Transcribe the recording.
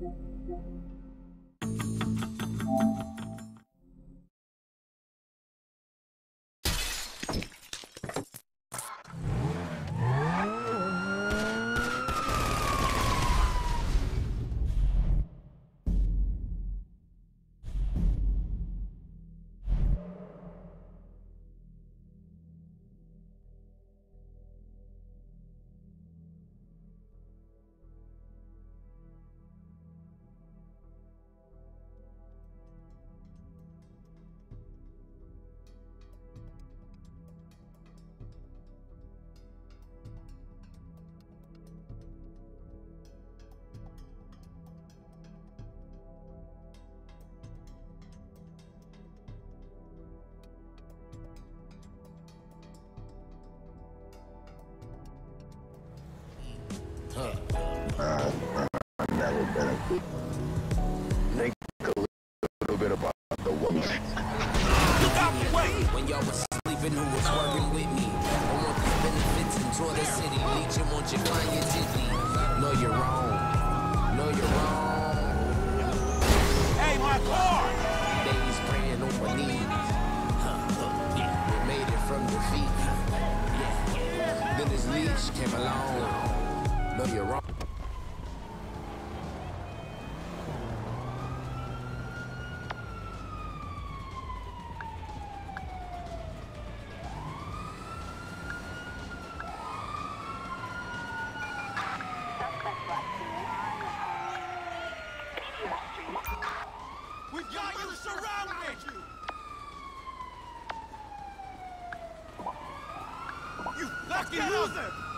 Música Think a little bit about the woman. When y'all was sleeping, who was working with me? I want these benefits in Toilet City. Leeching, want you find your titty. No, you're wrong. No, you're wrong. Hey, my car! Days praying on my knees. Huh, yeah, we made it from defeat. Yeah. Then this leech came along. No, you're wrong. We've got you surrounded! You lucky loser!